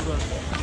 그건